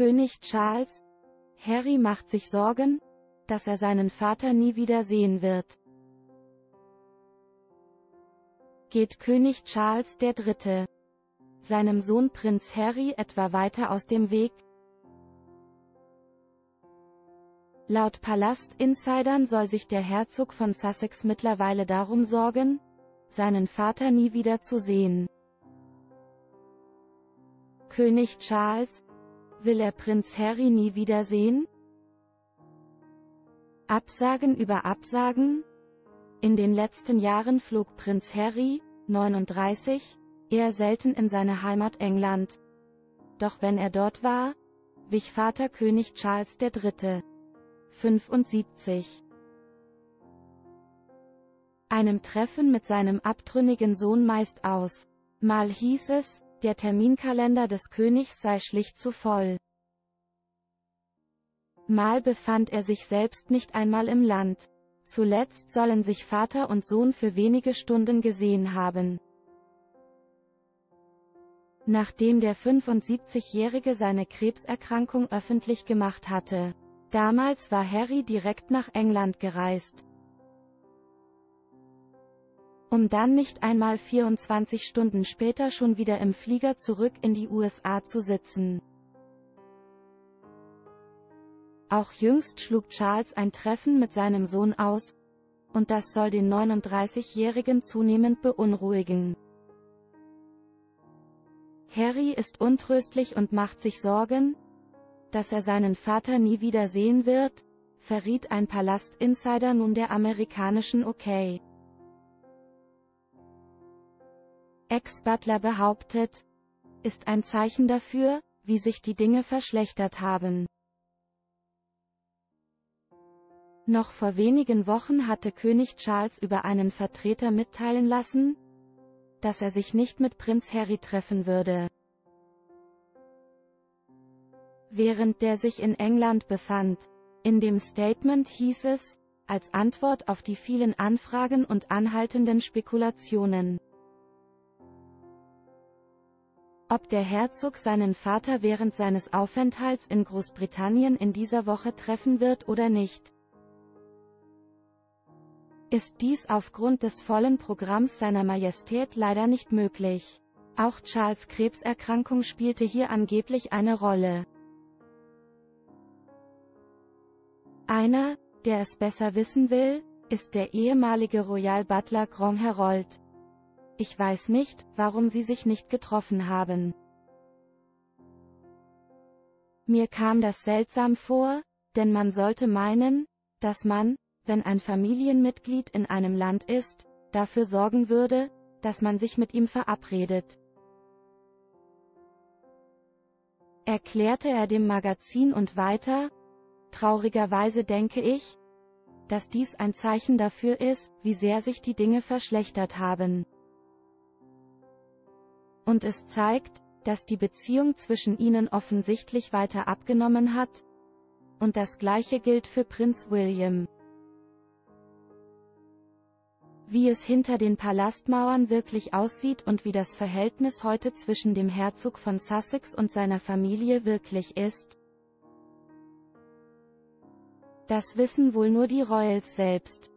König Charles, Harry macht sich Sorgen, dass er seinen Vater nie wieder sehen wird. Geht König Charles III. seinem Sohn Prinz Harry etwa weiter aus dem Weg? Laut Palast-Insidern soll sich der Herzog von Sussex mittlerweile darum sorgen, seinen Vater nie wieder zu sehen. König Charles? Will er Prinz Harry nie wiedersehen? Absagen über Absagen? In den letzten Jahren flog Prinz Harry, 39, eher selten in seine Heimat England. Doch wenn er dort war, wich Vater König Charles III. 75. Einem Treffen mit seinem abtrünnigen Sohn meist aus. Mal hieß es, der Terminkalender des Königs sei schlicht zu voll. Mal befand er sich selbst nicht einmal im Land. Zuletzt sollen sich Vater und Sohn für wenige Stunden gesehen haben. Nachdem der 75-Jährige seine Krebserkrankung öffentlich gemacht hatte. Damals war Harry direkt nach England gereist um dann nicht einmal 24 Stunden später schon wieder im Flieger zurück in die USA zu sitzen. Auch jüngst schlug Charles ein Treffen mit seinem Sohn aus, und das soll den 39-Jährigen zunehmend beunruhigen. Harry ist untröstlich und macht sich Sorgen, dass er seinen Vater nie wieder sehen wird, verriet ein Palast-Insider nun der amerikanischen OK. Ex-Butler behauptet, ist ein Zeichen dafür, wie sich die Dinge verschlechtert haben. Noch vor wenigen Wochen hatte König Charles über einen Vertreter mitteilen lassen, dass er sich nicht mit Prinz Harry treffen würde. Während der sich in England befand. In dem Statement hieß es, als Antwort auf die vielen Anfragen und anhaltenden Spekulationen. Ob der Herzog seinen Vater während seines Aufenthalts in Großbritannien in dieser Woche treffen wird oder nicht. Ist dies aufgrund des vollen Programms seiner Majestät leider nicht möglich. Auch Charles Krebserkrankung spielte hier angeblich eine Rolle. Einer, der es besser wissen will, ist der ehemalige Royal Butler Grand Herold. Ich weiß nicht, warum sie sich nicht getroffen haben. Mir kam das seltsam vor, denn man sollte meinen, dass man, wenn ein Familienmitglied in einem Land ist, dafür sorgen würde, dass man sich mit ihm verabredet. Erklärte er dem Magazin und weiter, traurigerweise denke ich, dass dies ein Zeichen dafür ist, wie sehr sich die Dinge verschlechtert haben. Und es zeigt, dass die Beziehung zwischen ihnen offensichtlich weiter abgenommen hat. Und das gleiche gilt für Prinz William. Wie es hinter den Palastmauern wirklich aussieht und wie das Verhältnis heute zwischen dem Herzog von Sussex und seiner Familie wirklich ist, das wissen wohl nur die Royals selbst.